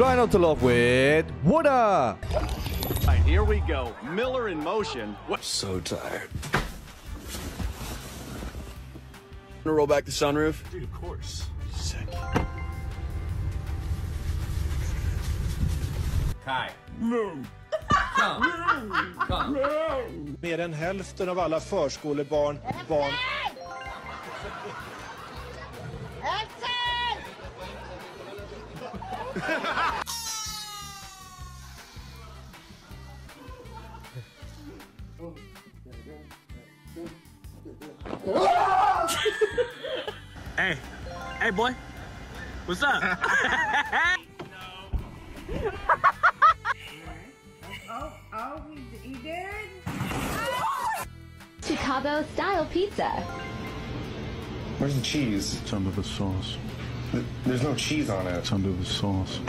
Try not to laugh with water. All right, here we go. Miller in motion. What? So tired. Gonna roll back the sunroof? Dude, of course. Sick. Kai. Kom. Kom. Mer än hälften av alla förskolebarn barn Hey, hey, boy. What's up? Oh, oh, he, he did? Chicago style pizza. Where's the cheese? It's under the sauce. There's no cheese on it. It's under the sauce.